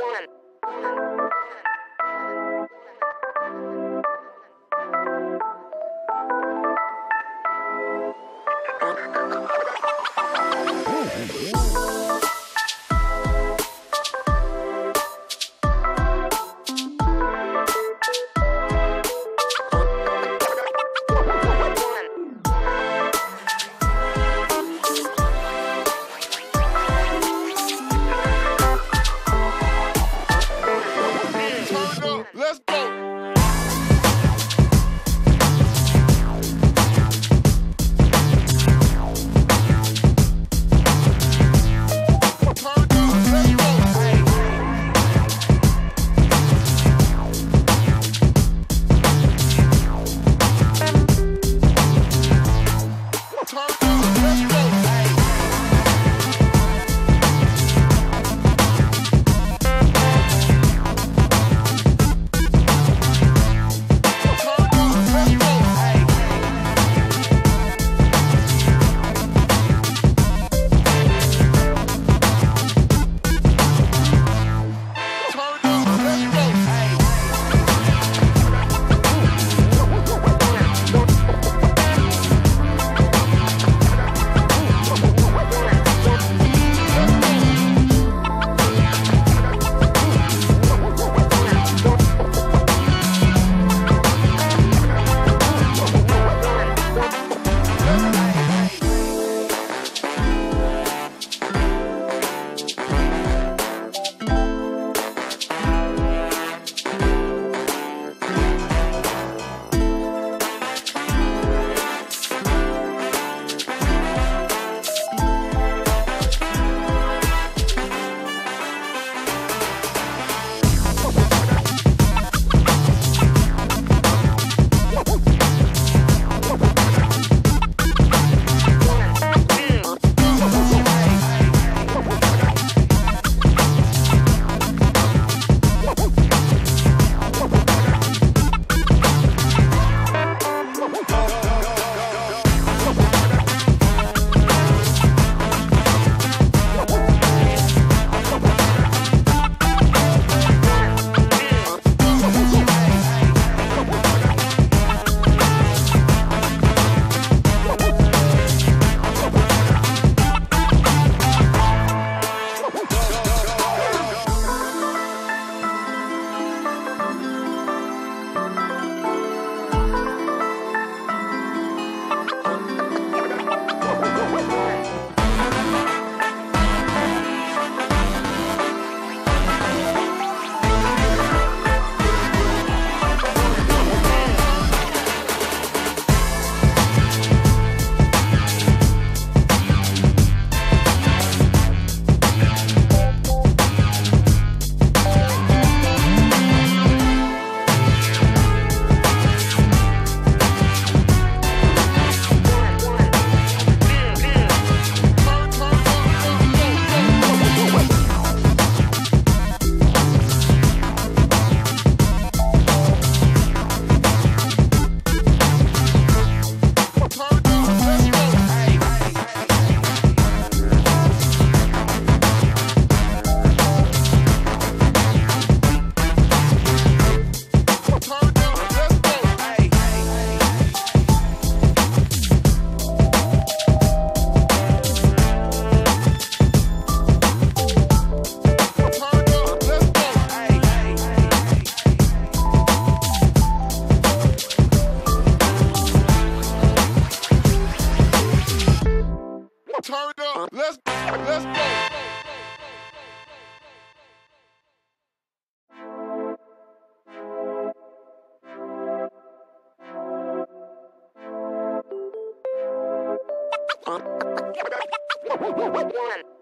Let's Up. Let's let's go. One.